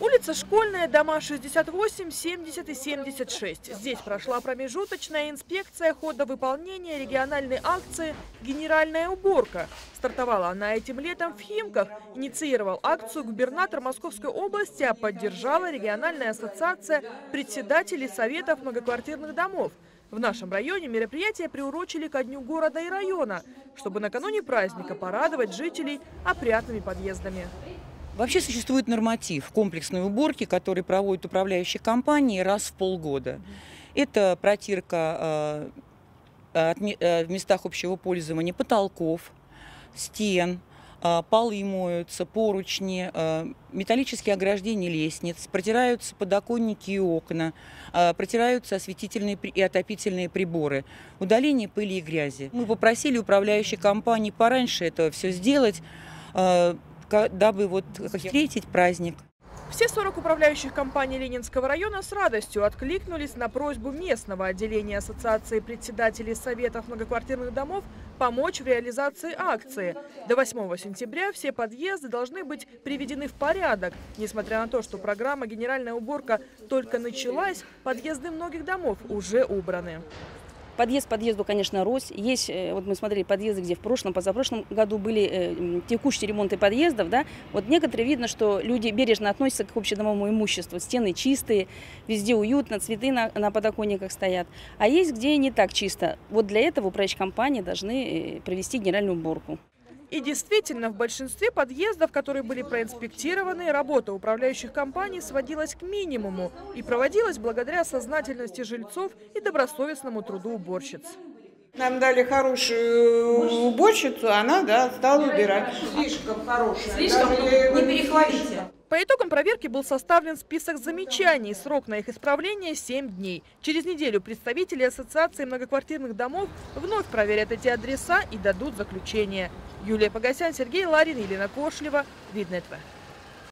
Улица Школьная, дома 68, 70 и 76. Здесь прошла промежуточная инспекция хода выполнения региональной акции «Генеральная уборка». Стартовала она этим летом в Химках. Инициировал акцию губернатор Московской области, а поддержала региональная ассоциация председателей советов многоквартирных домов. В нашем районе мероприятие приурочили ко дню города и района, чтобы накануне праздника порадовать жителей опрятными подъездами. Вообще существует норматив комплексной уборки, который проводят управляющие компании раз в полгода. Это протирка э, э, в местах общего пользования потолков, стен, э, полы моются, поручни, металлические ограждения лестниц, протираются подоконники и окна, протираются осветительные и отопительные приборы, удаление пыли и грязи. Мы попросили управляющие компании пораньше это все сделать, дабы вот встретить праздник. Все 40 управляющих компаний Ленинского района с радостью откликнулись на просьбу местного отделения Ассоциации председателей Советов многоквартирных домов помочь в реализации акции. До 8 сентября все подъезды должны быть приведены в порядок. Несмотря на то, что программа «Генеральная уборка» только началась, подъезды многих домов уже убраны. Подъезд подъезду, конечно, рос. Есть, э, вот мы смотрели подъезды, где в прошлом, позапрошлом году были э, текущие ремонты подъездов, да. Вот некоторые видно, что люди бережно относятся к общедомовому имуществу. Стены чистые, везде уютно, цветы на, на подоконниках стоят. А есть, где не так чисто. Вот для этого управляющие компании должны э, провести генеральную уборку. И действительно, в большинстве подъездов, которые были проинспектированы, работа управляющих компаний сводилась к минимуму и проводилась благодаря сознательности жильцов и добросовестному труду уборщиц. Нам дали хорошую уборщицу, она да, стала убирать. Слишком хорошая. Слишком, не перехвалите. По итогам проверки был составлен список замечаний. Срок на их исправление – 7 дней. Через неделю представители Ассоциации многоквартирных домов вновь проверят эти адреса и дадут заключение. Юлия Погосян, Сергей Ларин, Елена Кошлева. Видно это.